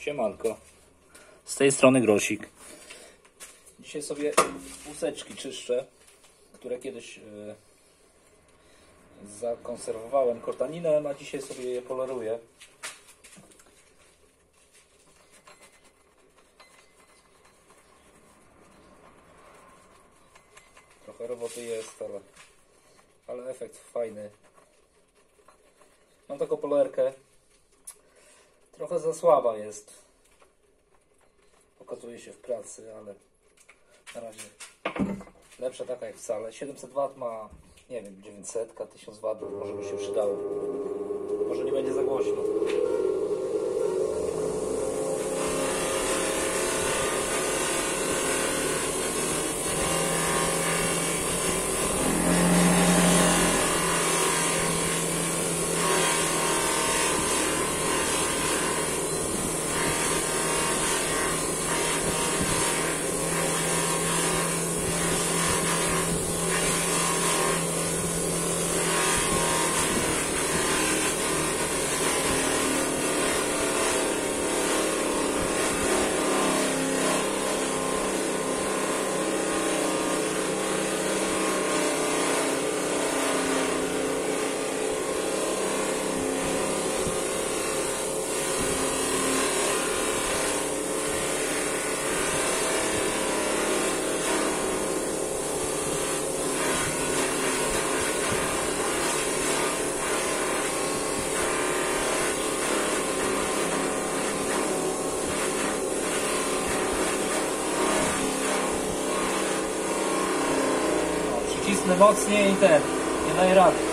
Siemanko. Z tej strony Grosik. Dzisiaj sobie łuseczki czyszczę, które kiedyś e, zakonserwowałem kortaninem, a dzisiaj sobie je poleruję. Trochę roboty jest, ale, ale efekt fajny. Mam taką polerkę. Trochę za słaba jest. Pokazuje się w pracy, ale na razie lepsza taka jak wcale. 700 W ma, nie wiem, 900, 1000 W, może by się przydało. Może nie będzie za głośno. O, przycisnę mocniej i ten, nie daje rady.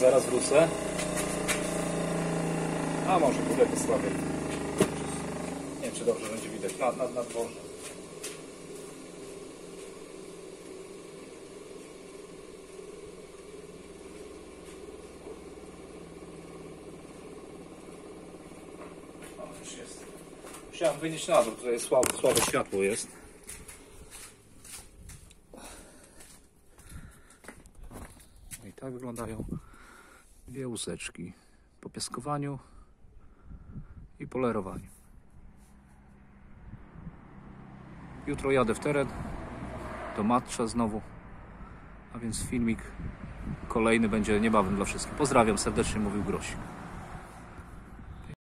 Zaraz wrócę. A może tutaj posłabiej. Nie wiem, czy dobrze będzie widać. Na, na, na dworze. Już jest. Musiałem wynieść na dół, tutaj słabe, słabe światło jest. No I tak wyglądają dwie łuseczki po piaskowaniu i polerowaniu. Jutro jadę w teren do Matcza znowu, a więc filmik kolejny będzie niebawem dla wszystkich. Pozdrawiam serdecznie, mówił Grosik.